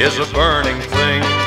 is a burning thing.